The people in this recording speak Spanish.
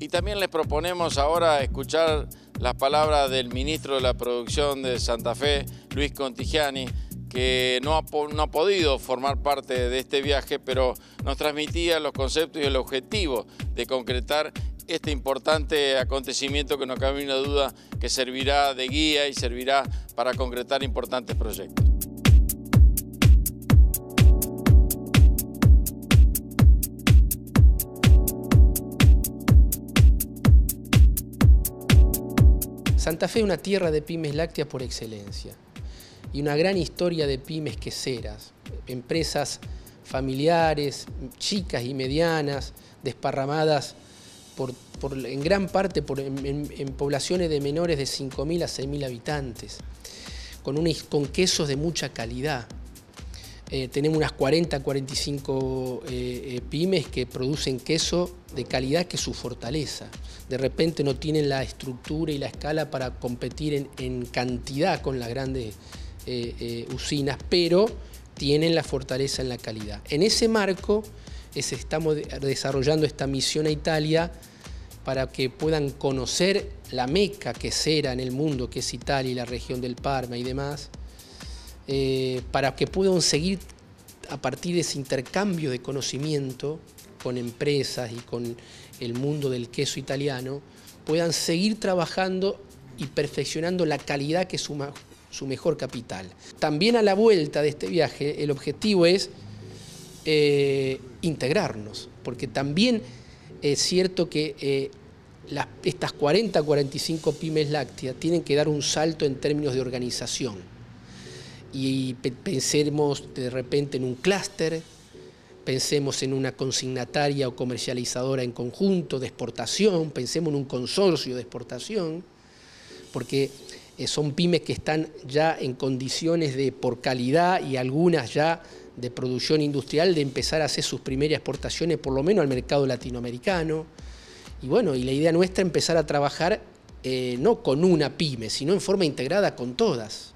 Y también les proponemos ahora escuchar las palabras del ministro de la Producción de Santa Fe, Luis Contigiani, que no ha, podido formar parte de este viaje, pero nos transmitía los conceptos y el objetivo de concretar este importante acontecimiento que no cabe una duda que servirá de guía y servirá para concretar importantes proyectos. Santa Fe es una tierra de pymes lácteas por excelencia y una gran historia de pymes queseras, empresas familiares, chicas y medianas, desparramadas en gran parte en, poblaciones de menores de 5.000 a 6.000 habitantes, con, con quesos de mucha calidad. Eh, tenemos unas 40, 45 eh, eh, pymes que producen queso de calidad que es su fortaleza. De repente no tienen la estructura y la escala para competir en, cantidad con las grandes usinas, pero tienen la fortaleza en la calidad. En ese marco estamos desarrollando esta misión a Italia para que puedan conocer la meca que será en el mundo, que es Italia y la región del Parma y demás, eh, para que puedan seguir a partir de ese intercambio de conocimiento con empresas y con el mundo del queso italiano, puedan seguir trabajando y perfeccionando la calidad que es su, mejor capital. También a la vuelta de este viaje el objetivo es eh, integrarnos, porque también es cierto que eh, estas 40, 45 pymes lácteas tienen que dar un salto en términos de organización. Y pensemos de repente en un clúster, pensemos en una consignataria o comercializadora en conjunto de exportación, pensemos en un consorcio de exportación, porque eh, son pymes que están ya en condiciones de, por calidad y algunas ya de producción industrial, de empezar a hacer sus primeras exportaciones, por lo menos al mercado latinoamericano. Y bueno, y la idea nuestra es empezar a trabajar eh, no con una pyme, sino en forma integrada con todas.